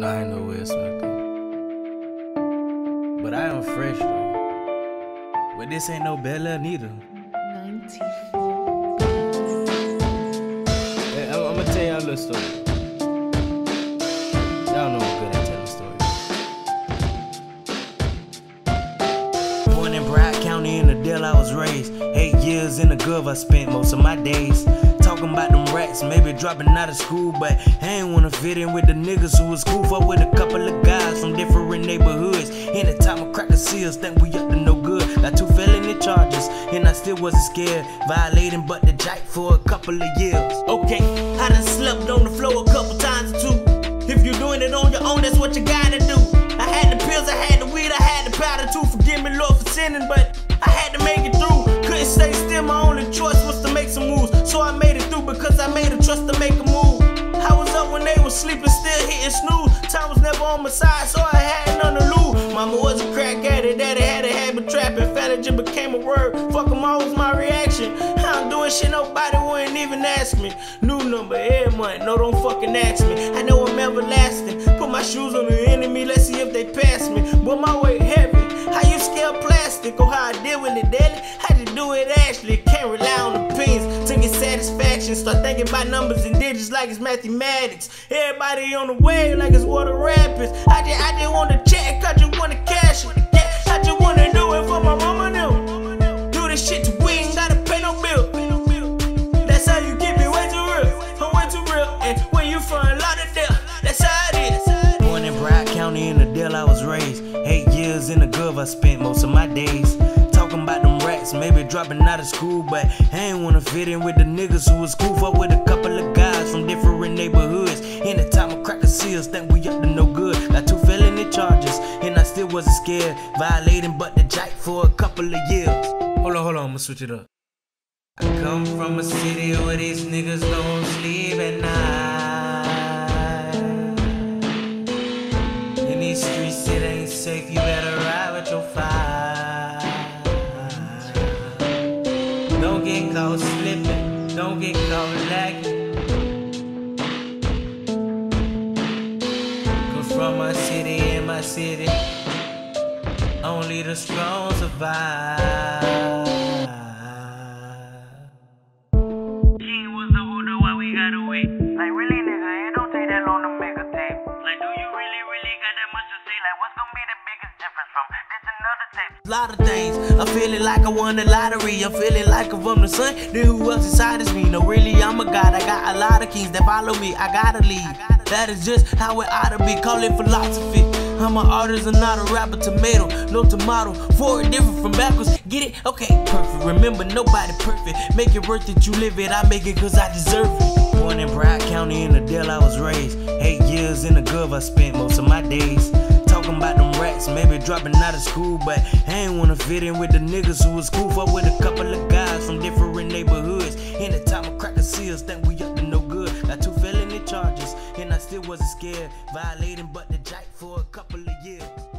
Nah, I ain't no Will Smith though. But I am fresh though. But this ain't no Bel-Air neither. 94. Hey, I'm, I'm gonna tell y'all a little story. Y'all know I'm good at telling stories. Born in Broward County in the Dell I was raised. Eight years in the Gov I spent most of my days. Talking about them rats, maybe dropping out of school, but I ain't wanna fit in with the niggas who was cool. Fuck with a couple of guys from different neighborhoods. In the time of cracker seals, think we up to no good. Got two felony charges, and I still wasn't scared. Violating but the jack for a couple of years. Okay, I done slept on the floor a couple times or two. If you're doing it on your own, that's what you gotta do. I had the pills, I had the weed, I had the powder too. Forgive me, Lord, for sinning, but still hitting snooze. Time was never on my side, so I had none to lose. Mama was a crack addict, daddy had a habit trapping. Fanager became a word. Fuck 'em all was my reaction. I'm doing shit nobody wouldn't even ask me. New number every month, no, don't fucking ask me. I know I'm everlasting. Put my shoes on the enemy, let's see if they pass me. But my weight heavy. How you scale plastic or how I deal with it daily? How you do it actually? Can't rely on to Start thinking about numbers and digits like it's mathematics. Everybody on the way like it's water rapids. I just, I just want to check, I just want to cash it. I just want to do it for my mama now. Do this shit to we ain't gotta pay no bill. That's how you keep it way too real. I'm way too real. And when you find Lauderdale, that's how it is. Born in Broward County in the Dell I was raised. Eight years in the Gov I spent most of my days. Talking about them rats, maybe dropping out of school, but I ain't wanna fit in with the niggas who was cool. Fuck with a couple of guys from different neighborhoods. In the time of cracker seals, think we up to no good. Got two felony charges, and I still wasn't scared. Violating but the jack for a couple of years. Hold on, hold on, I'ma switch it up. I come from a city where these niggas don't sleep at night. Get caught slipping, don't get caught lacking. Cause from my city, in my city, only the strong survive. She was the holder why we gotta wait. Like really nigga, it don't take that long to make a tape. Like do you really, really got that much to say? Like what's gonna be the Lot of things. I'm feeling like I won the lottery. I'm feeling like I'm the son, then who else inside is me? No, really, I'm a god. I got a lot of kings that follow me. I gotta leave. That is just how it ought to be. Call it philosophy. I'm an artist and not a rapper. Tomato, no tomato. Forward different from backwards. Get it? Okay, perfect. Remember, nobody perfect. Make it worth it, you live it. I make it cause I deserve it. Born in Broward County in the Dell I was raised. Eight years in the Gov I spent most of my days. Rats, maybe dropping out of school, but I ain't wanna fit in with the niggas who was cool. Fuck with a couple of guys from different neighborhoods. In the time of cracker seals, think we up to no good. Got two felony charges, and I still wasn't scared. Violating but the jack for a couple of years.